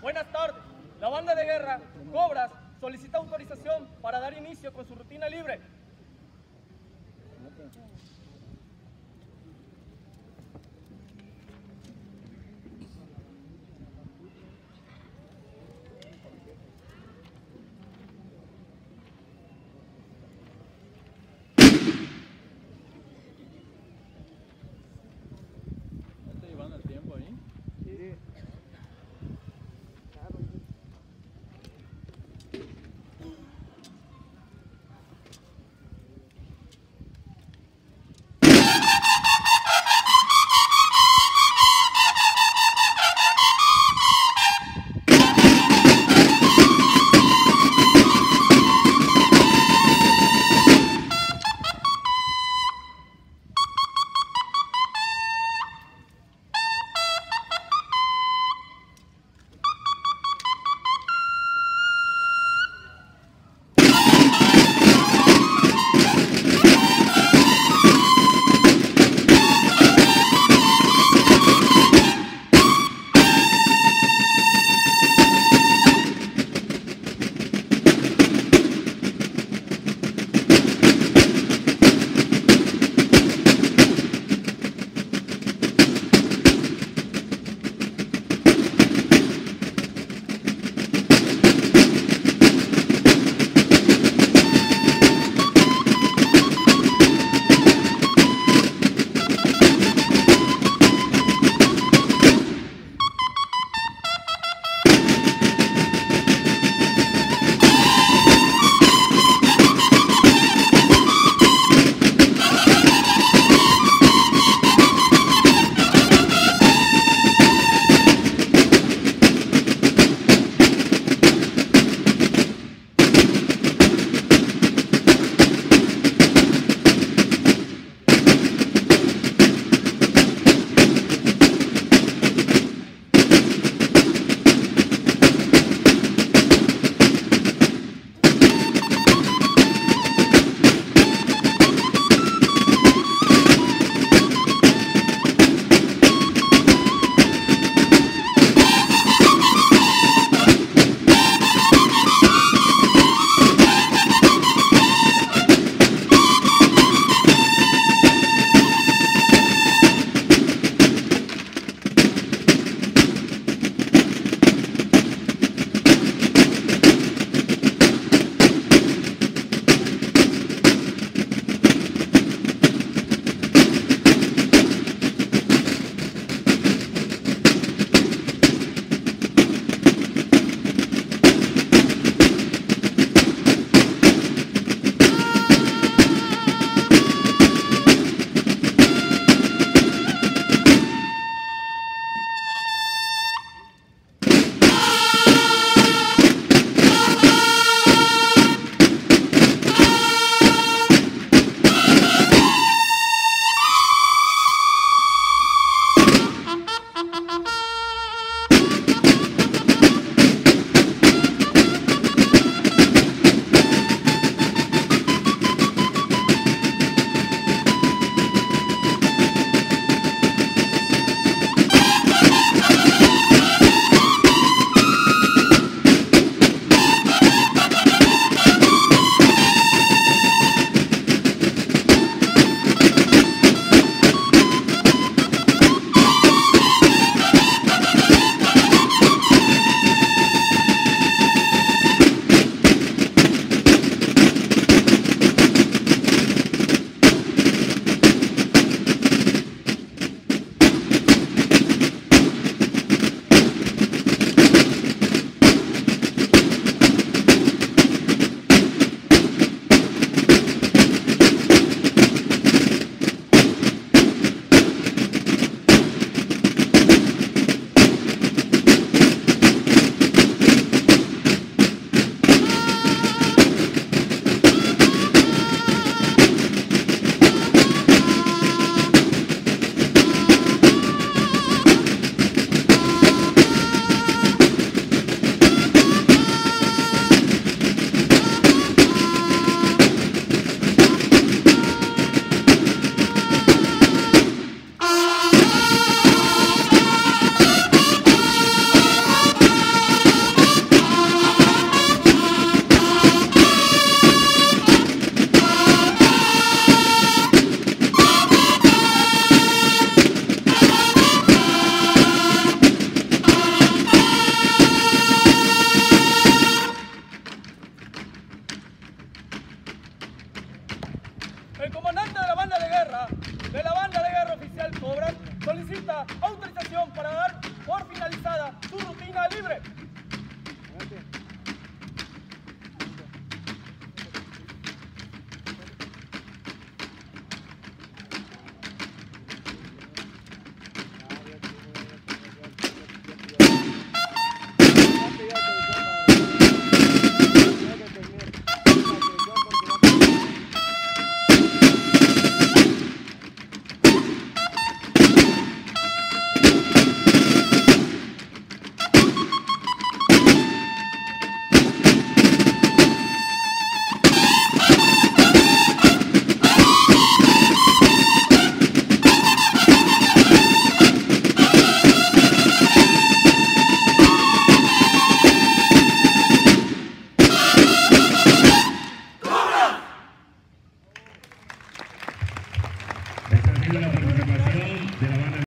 Buenas tardes. La banda de guerra, Cobras, solicita autorización para dar inicio con su rutina libre. Solicita autorización para dar por finalizada su rutina libre.